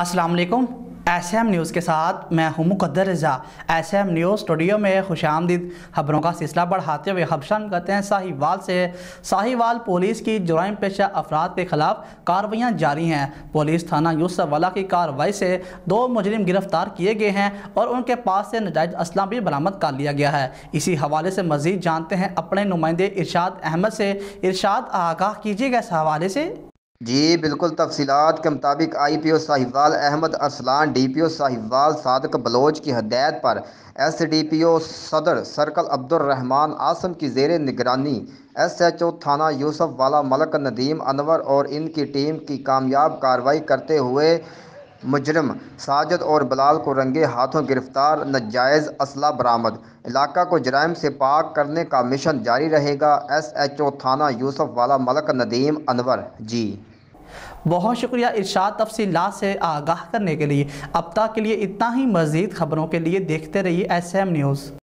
अस्सलाम वालेकुम। S M news के साथ मैं हूँ Muqaddar Raza. S M news studio में खुश आमदीद खबरों का सिलसिला बढ़ाते हुए खबशान करते हैं साहिवाल से। साहिवाल पुलिस की जुराइम पेशा अफराद के खिलाफ कार्रवाइयाँ जारी हैं। पुलिस थाना यूसफ वाला की कार्रवाई से दो मुजरिम गिरफ़्तार किए गए हैं और उनके पास से नजायज असला भी बरामद कर लिया गया है। इसी हवाले से मजीद जानते हैं अपने नुमाइंदे इरशाद अहमद से। इरशाद, आगाह कीजिएगा इस हवाले से। जी, बिल्कुल तफसीत के मुताबिक I P O Sahiwal Ahmad Arsalan D P O Sahiwal Sadiq Baloch की हदायत पर एस डी पी ओ सदर सर्कल अब्दुलरहमान आसम की जेर निगरानी एस एच ओ थाना यूसफ वाला मलक नदीम अनवर और इनकी टीम की कामयाब कार्रवाई करते हुए मुजरम साजद और बलाल को रंगे हाथों गिरफ़्तार, नजायज़ असला बरामद। इलाका को जराइम से पाक करने का मिशन जारी रहेगा एस एच ओ थाना यूसफ वाला मलक नदीम अनवर। जी। बहुत शुक्रिया इर्शाद तफसीला से आगाह करने के लिए। अब तक के लिए इतना ही मज़ीद खबरों के लिए देखते रहिए एस एम न्यूज़